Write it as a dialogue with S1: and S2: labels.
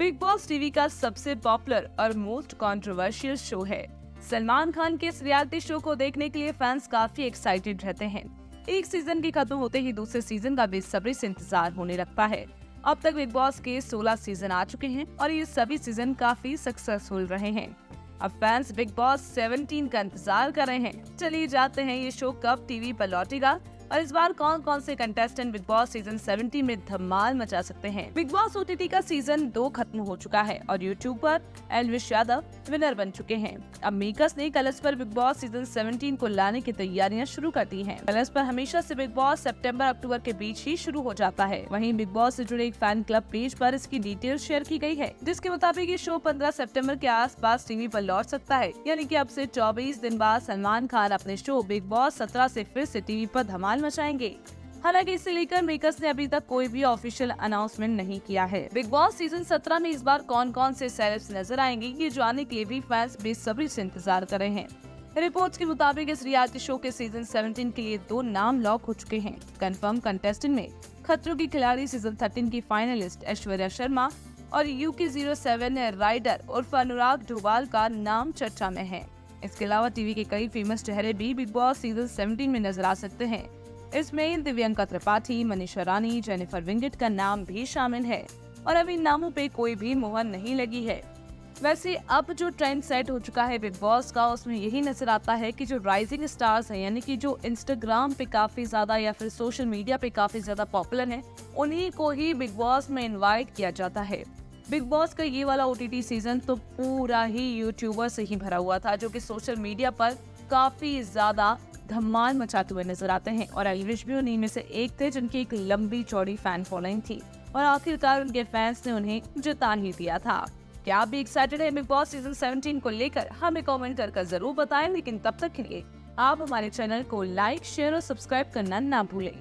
S1: Big boss TV का सबसे popular और मोस्ट कंट्रोवर्शियल शो है। सलमान खान के इस रियलिटी शो को देखने के लिए फैंस काफ़ी एक्साइटेड रहते हैं। एक सीज़न के खत्म होते ही दूसरे सीज़न का बेसब्री से इंतज़ार होने लगता है। अब तक बिग बॉस के 16 सीज़न आ चुके हैं और ये सभी सीज़न काफ़ी सक्सेसफुल रहे हैं। अब फैंस बिग बॉस 17 का इंतज़ार कर रहे हैं। चलिए जाते हैं ये शो कब टीवी पर लौटेगा। और इस बार कौन कौन से कंटेस्टेंट बिग बॉस सीज़न 17 में धमाल मचा सकते हैं? बिग बॉस ओटीटी का सीज़न दो खत्म हो चुका है और यूट्यूब पर एलविश यादव विनर बन चुके हैं। अब मेकर्स ने कलर्स पर बिग बॉस सीज़न 17 को लाने की तैयारियाँ शुरू कर दी हैं। कलर्स पर हमेशा से बिग बॉस सितंबर अक्टूबर के बीच ही शुरू हो जाता है। वहीं बिग बॉस से जुड़े एक फ़ैन क्लब पेज पर इसकी डिटेल शेयर की गई है, जिसके मुताबिक ये शो 15 सितंबर के आसपास टीवी पर लौट सकता है। यानी कि अब से 24 दिन बाद सलमान खान अपने शो बिग बॉस 17 से फिर से टीवी पर धमाल मचाएँगे। हालाँकि इसे लेकर मेकर्स ने अभी तक कोई भी ऑफिशियल अनाउंसमेंट नहीं किया है। बिग बॉस सीज़न 17 में इस बार कौन कौन से सेलेब्स नज़र आएँगे, ये जानने के लिए भी फैंस बेसब्री से इंतज़ार कर रहे हैं। रिपोर्ट्स के मुताबिक इस रियलिटी शो के सीज़न 17 के लिए दो नाम लॉक हो चुके हैं। कंफर्म कंटेस्टेंट में खतरों की खिलाड़ी सीज़न 13 की फाइनलिस्ट ऐश्वर्या शर्मा और U K zero seven rider उर्फ़ Anurag Dobhal का नाम चर्चा में है। इसके अलावा टीवी के कई फ़ेमस चेहरे भी बिग बॉस सीज़न 17 में नज़र आ सकते हैं। इसमें दिव्यंका त्रिपाठी, मनीषा रानी, जेनिफर विंगेट का नाम भी शामिल है और अब इन नामों पे कोई भी मुहर नहीं लगी है। वैसे अब जो ट्रेंड सेट हो चुका है बिग बॉस का, उसमें यही नज़र आता है कि जो राइजिंग स्टार्स हैं, यानी कि जो इंस्टाग्राम पे काफ़ी ज़्यादा या फिर सोशल मीडिया पे काफ़ी ज़्यादा पॉपुलर हैं, उन्हीं को ही बिग बॉस में इनवाइट किया जाता है। बिग बॉस का ये वाला ओटीटी सीज़न तो पूरा ही यूट्यूबर से ही भरा हुआ था, जो कि सोशल मीडिया पर काफ़ी ज़्यादा धमाल मचाते हुए नज़र आते हैं और एलविश भी उन्हीं में से एक थे जिनकी एक लंबी चौड़ी फ़ैन फॉलोइंग थी और आखिरकार उनके फैंस ने उन्हें जिता ही दिया था। क्या आप भी एक्साइटेड है बिग बॉस सीज़न 17 को लेकर? हमें कमेंट कर ज़रूर बताएँ, लेकिन तब तक के लिए आप हमारे चैनल को लाइक शेयर और सब्सक्राइब करना ना भूलें।